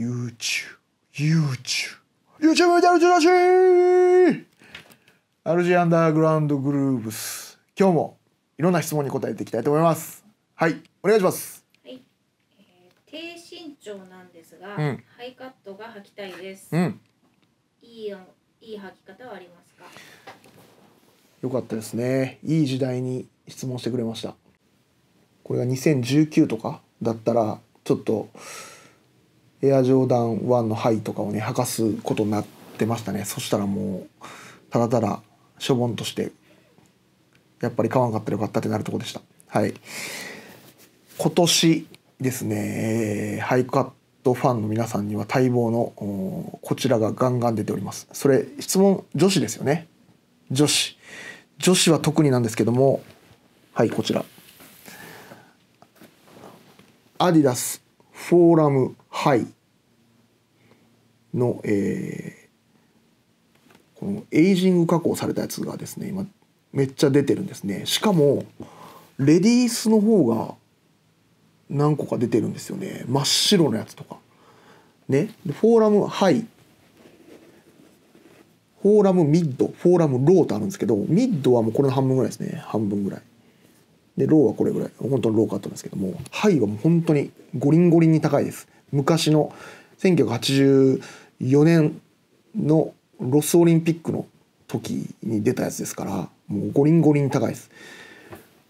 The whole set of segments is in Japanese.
YouTube YouTube YouTube 見てる人たち RG アンダーグラウンドグルーブス。今日もいろんな質問に答えていきたいと思います。はい。お願いします。はい、えー低身長なんですが、うん。ハイカットが履きたいです。うん。いいよいい履き方はありますか？よかったですね。いい時代に質問してくれました。これが2019とかだったらちょっとエアジョーダン1のハイとかをね履かすことになってましたね。そしたらもうただただしょぼんとしてやっぱり買わんかったらよかったってなるとこでした。はい。今年ですねえーハイカットファンの皆さんには待望のこちらがガンガン出ております。それ質問女子ですよね。女子。女子は特になんですけどもはいこちら。アディダスフォーラムハイの、えーこのエイジング加工されたやつがですね今めっちゃ出てるんですね。しかもレディースの方が何個か出てるんですよね。真っ白のやつとか。ね。でフォーラムハイフォーラムミッド。フォーラムローとあるんですけどミッドはもうこれの半分ぐらいですね。半分ぐらい。でローはこれぐらい。本当のローカットなんですけども。ハイはもう本当にゴリンゴリンに高いです。昔の1984年のロスオリンピックの時に出たやつですからもうゴリンゴリン高いです。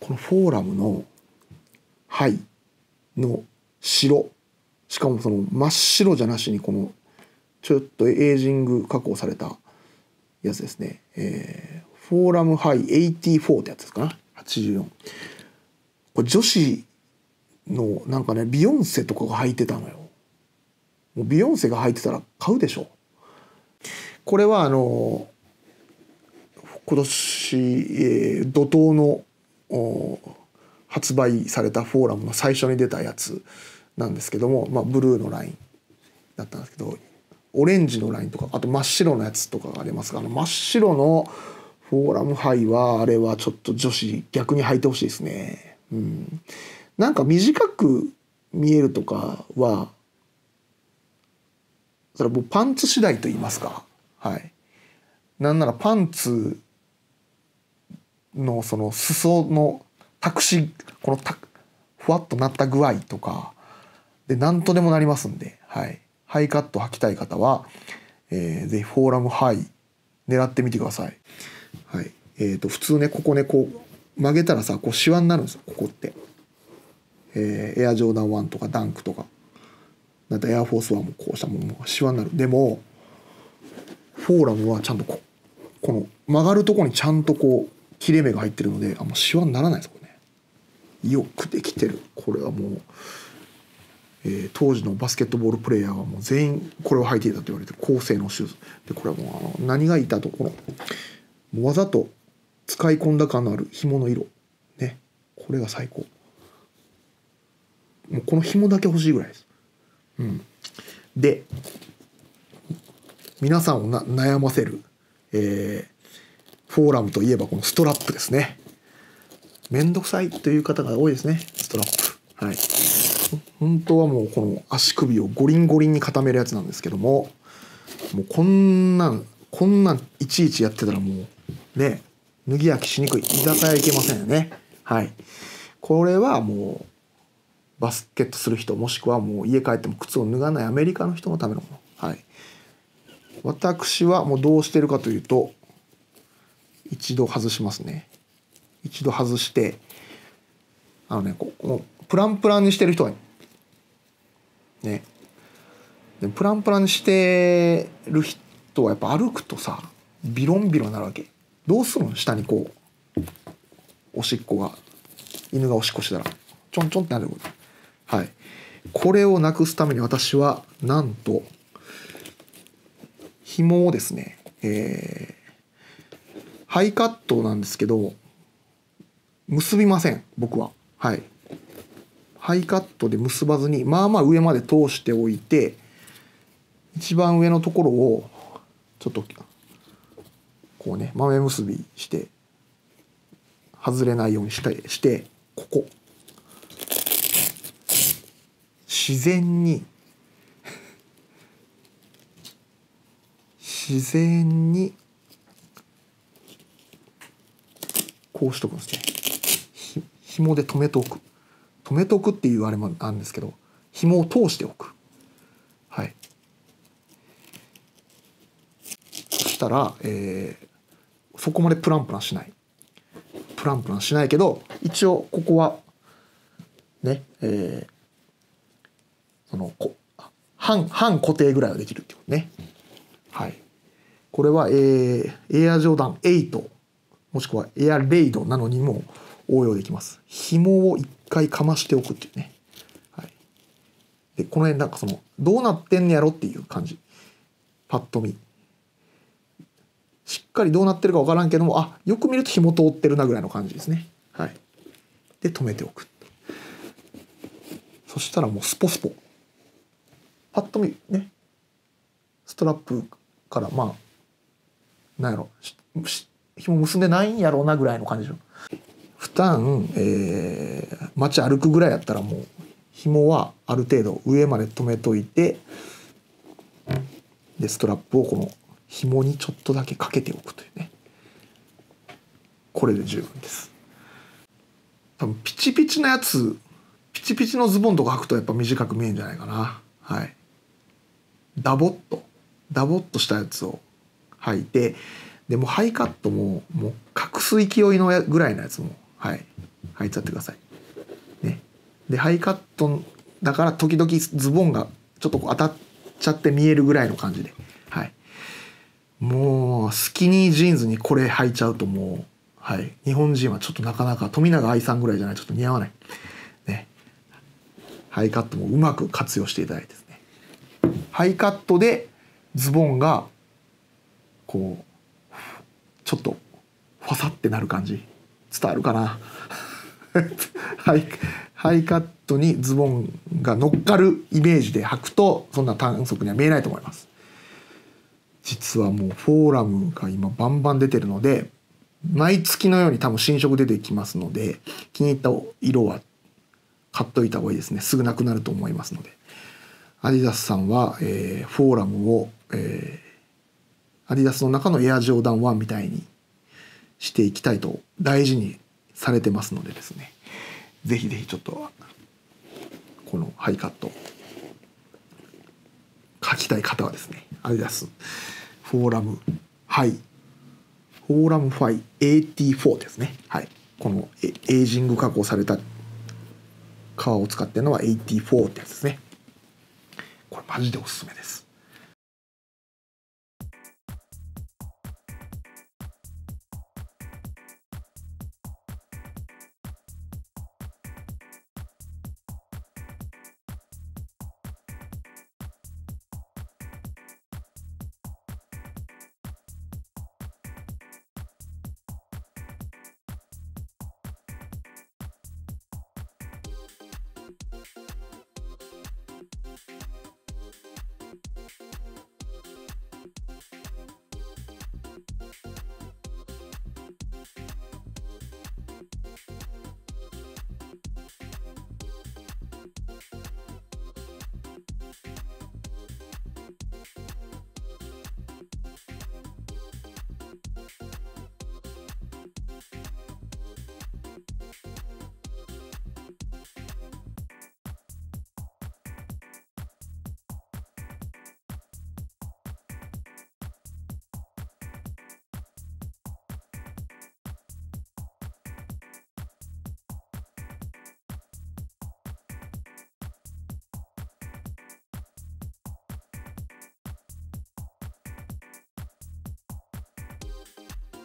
このフォーラムのハイの白しかもその真っ白じゃなしにこのちょっとエイジング加工されたやつですね、えーフォーラムハイ84ってやつですかな？84これ女子のなんかねビヨンセとかが履いてたのよ。もうビヨンセが履いてたら買うでしょこれはあの今年、えー怒涛の発売されたフォーラムの最初に出たやつなんですけども、まあ、ブルーのラインだったんですけどオレンジのラインとかあと真っ白のやつとかがありますがあの真っ白のフォーラムハイはあれはちょっと女子逆に履いてほしいですね。うん、なんか短く見えるとかはそれはもうパンツ次第と言いますか。はい。なんならパンツのその裾のタクシこのタふわっとなった具合とかで何とでもなりますんで、はい、ハイカット履きたい方は、えーぜひフォーラムハイ狙ってみてください。はい。えー、と普通ねここねこう曲げたらさこうシワになるんですよここって。えーエアジョーダン1とかダンクとか。だったエアフォース1もこうしたものがシワになる。でもフォーラムはちゃんとここの曲がるとこにちゃんとこう切れ目が入ってるのであんまシワにならないですこれね。よくできてる。これはもう、えー当時のバスケットボールプレーヤーはもう全員これを履いていたと言われてる。高性能シューズ。でこれはもうあの何がいたところもうわざと使い込んだ感のある紐の色。ね。これが最高。もうこの紐だけ欲しいぐらいです。うん、で皆さんを悩ませる、えーフォーラムといえばこのストラップですね。めんどくさいという方が多いですねストラップ。はい。本当はもうこの足首をゴリンゴリンに固めるやつなんですけどももうこんなんこんなんいちいちやってたらもうね脱ぎ焼きしにくい居酒屋行けませんよね。はい。これはもうバスケットする人もしくはもう家帰っても靴を脱がないアメリカの人のためのもの。はい。私はもうどうしてるかというと一度外しますね。一度外してあのねここプランプランにしてる人がね。でプランプランにしてる人はやっぱ歩くとさビロンビロンになるわけ。どうするの？下にこう。おしっこが。犬がおしっこしたら。ちょんちょんってなるはい。これをなくすために私はなんと紐をですねえーハイカットなんですけど結びません僕は。はい。ハイカットで結ばずにまあまあ上まで通しておいて一番上のところをちょっとこうね豆結びして外れないようにしてしてここ。自然に。自然に。こうしとくんですね。ひ紐で留めておく。止めとくっていうあれもあるんですけど紐を通しておく。はい。そしたら、えー、そこまでプランプランしない。プランプランしないけど一応ここはねえー、そのこ半半固定ぐらいはできるってことね。はい。これは、えー、エアジョーダン8もしくはエアレイドなのにも応用できます。紐を一回かましておくっていうね、はい、でこの辺なんかそのどうなってんねやろっていう感じ。パッと見。しっかりどうなってるか分からんけどもあよく見ると紐通ってるなぐらいの感じですね。はい。で止めておく。そしたらもうスポスポ。パッと見ねストラップからまあなんやろ紐結んでないんやろうなぐらいの感じでしょ。負担、えー、街歩くぐらいやったらもう紐はある程度上まで止めといてでストラップをこの紐にちょっとだけかけておくというね。これで十分です。多分ピチピチのやつピチピチのズボンとか履くとやっぱ短く見えるんじゃないかな。はい。ダボっとダボっとしたやつを履いてでもハイカットももう隠す勢いのぐらいのやつもはい履いちゃってください。ね、でハイカットだから時々ズボンがちょっとこう当たっちゃって見えるぐらいの感じで、はい、もうスキニージーンズにこれ履いちゃうともう、はい、日本人はちょっとなかなか富永愛さんぐらいじゃないちょっと似合わない。ね、ハイカットもうまく活用していただいて。ハイカットでズボンがこうちょっとファサってなる感じ。伝わるかな？ハイハイカットにズボンが乗っかるイメージで履くとそんな短足には見えないと思います。実はもうフォーラムが今バンバン出てるので毎月のように多分新色出てきますので気に入った色は買っといた方がいいですね。すぐなくなると思いますので。アディダスさんは、えー、フォーラムを、えー、アディダスの中のエアジョーダン1みたいにしていきたいと大事にされてますのでですね。ぜひぜひちょっとこのハイカット履きたい方はですねアディダスフォーラムハイフォーラムファイ AT4 ですね。はい。このエイジング加工された革を使ってるのは84ってやつですね。マジでおすすめです。